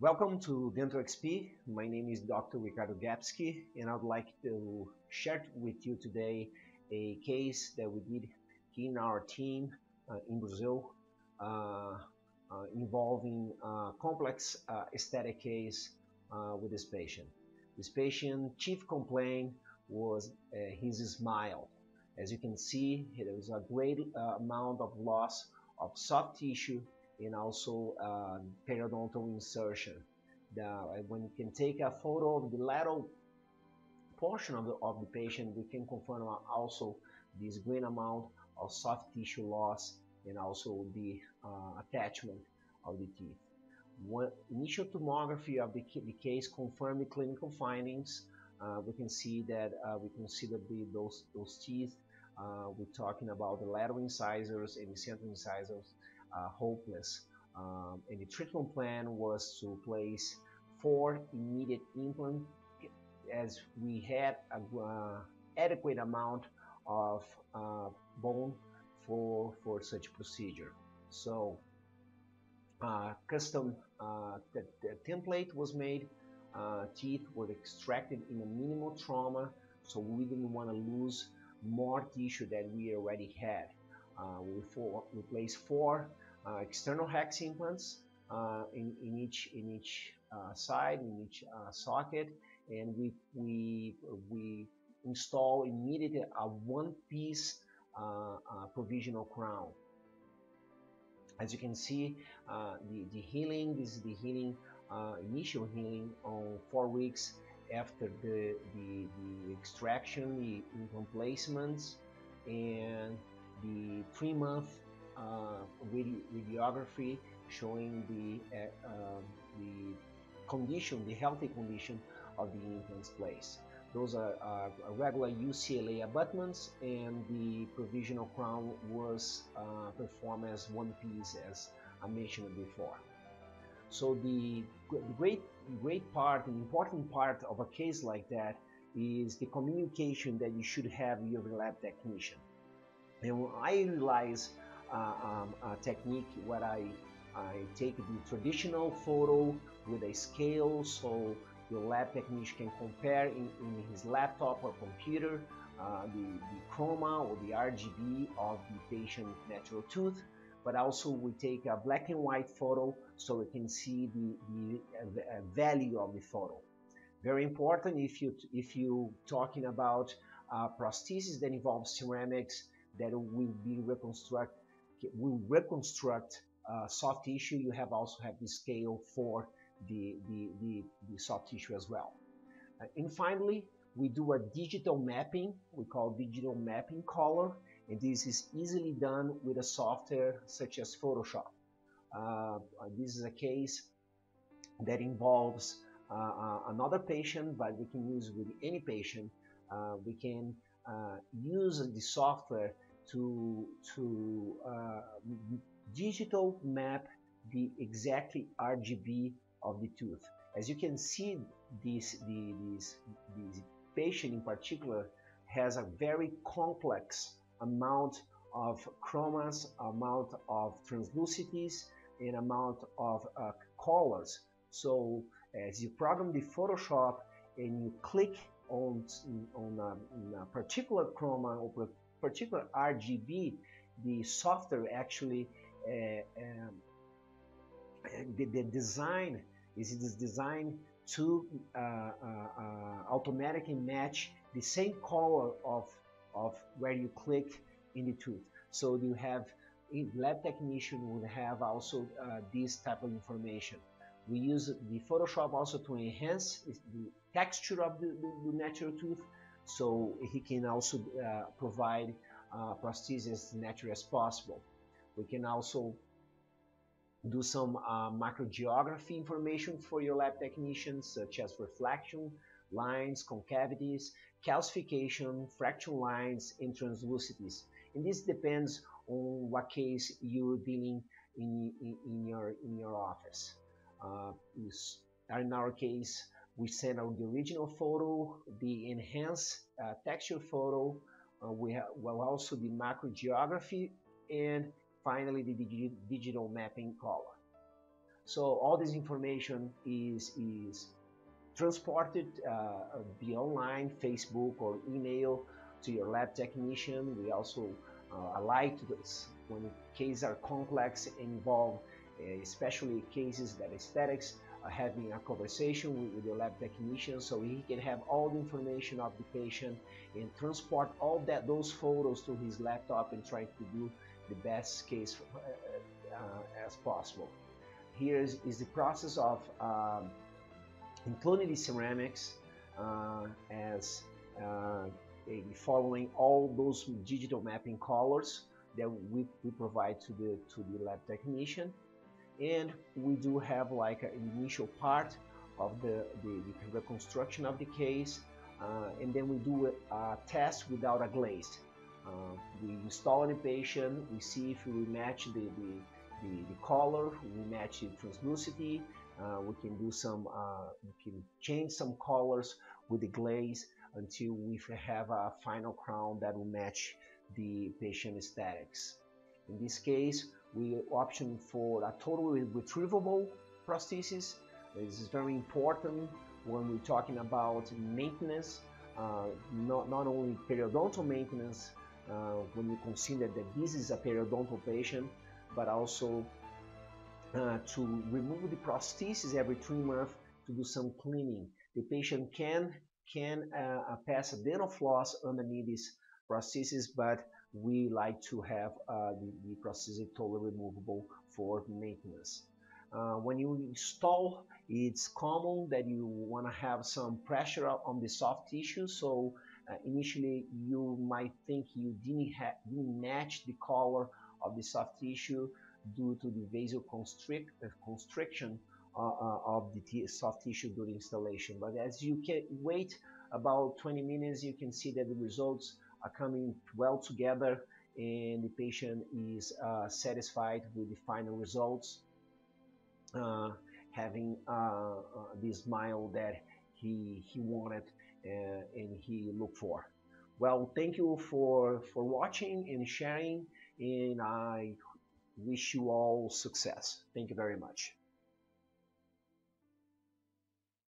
Welcome to Dental XP. My name is Dr. Ricardo Gapski, and I'd like to share with you today a case that we did in our team uh, in Brazil uh, uh, involving a complex uh, aesthetic case uh, with this patient. This patient chief complaint was uh, his smile. As you can see, there is a great amount of loss of soft tissue and also uh, periodontal insertion. The, when you can take a photo of the lateral portion of the, of the patient, we can confirm also this great amount of soft tissue loss and also the uh, attachment of the teeth. One initial tomography of the, the case confirmed the clinical findings. Uh, we can see that uh, we consider the, those, those teeth. Uh, we're talking about the lateral incisors and the central incisors uh, hopeless. Um, and the treatment plan was to place four immediate implants as we had an uh, adequate amount of uh, bone for, for such procedure. So uh, custom uh, the, the, template was made, uh, teeth were extracted in a minimal trauma, so we didn't want to lose more tissue that we already had. Uh, we, for, we placed four uh, external hex implants uh, in, in each in each side, in each socket, and we we we install immediately a one-piece provisional crown. As you can see, the the healing. This is the healing initial healing on four weeks after the, the, the extraction, the implant placements, and the three month uh, radiography showing the, uh, um, the condition, the healthy condition of the implants place. Those are, are regular UCLA abutments and the provisional crown was uh, performed as one piece as I mentioned before. So the, the great, great part, the important part of a case like that is the communication that you should have with your lab technician. And I uh, um, uh, technique where I, I take the traditional photo with a scale so your lab technician can compare in, in his laptop or computer uh, the, the chroma or the RGB of the patient natural tooth but also we take a black and white photo so we can see the, the uh, value of the photo. Very important if you if you talking about uh, prosthesis that involves ceramics that will be reconstruct will reconstruct uh, soft tissue, you have also have the scale for the, the, the, the soft tissue as well. Uh, and finally, we do a digital mapping, we call digital mapping color, and this is easily done with a software such as Photoshop. Uh, this is a case that involves uh, uh another patient, but we can use with any patient. Uh, we can uh, use the software to to uh, digital map the exactly RGB of the tooth. As you can see, this the, this this patient in particular has a very complex amount of chromas, amount of translucities, and amount of uh, colors. So as you program the Photoshop and you click on on a, a particular chroma or particular RGB, the software actually um, the, the, design is designed to uh, uh, uh, automatically match the same color of of where you click in the tooth. So you have lab technician will have also uh, this type of information. We use the Photoshop also to enhance the texture of the, the, the natural tooth so he can also uh, provide uh, prosthesis as natural as possible. We can also do some uh, microgeography information for your lab technicians, such as reflection, lines, concavities, calcification, fraction lines, and translucities. And this depends on what case you're dealing in, in, in your in your office. Uh, in our case, we send out the original photo, the enhanced uh, texture photo, uh, we have well also the macro geography, and finally the digi digital mapping color. So all this information is, is transported uh, via online, Facebook or email to your lab technician. We also uh, to this when cases are complex and involve uh, especially cases that aesthetics having a conversation with, with, your lab technician so he can have all the information of the patient and transport all that those photos to his laptop and try to do the best case uh, uh, as possible. Here is, is the process of um, including the ceramics uh, as uh, following all those digital mapping colors that we, we provide to the to the lab technician and we do have like an initial part of the, the, the reconstruction of the case uh, and then we do a, a test without a glaze. Uh, we install the patient, we see if we match the, the, the, the color, we match the translucity, uh, we can do some, uh, we can change some colors with the glaze until we have a final crown that will match the patient aesthetics. In this case, we option for a totally retrievable prosthesis. This is very important when we're talking about maintenance, uh, not, not only periodontal maintenance, uh, when you consider that this is a periodontal patient, but also uh, to remove the prosthesis every three months to do some cleaning. The patient can can uh, pass a dental floss underneath this prosthesis, but we like to have uh, the, the prosthesis totally removable for maintenance. Uh, when you install, it's common that you want to have some pressure on the soft tissue. So uh, initially you might think you didn't, didn't match the color of the soft tissue due to the vasoconstriction uh, uh, of the soft tissue during installation. But as you can wait about 20 minutes, you can see that the results are coming well together and the patient is uh, satisfied with the final results, uh, having uh, the smile that he, he wanted and he looked for. Well, thank you for, for watching and sharing, and I wish you all success. Thank you very much.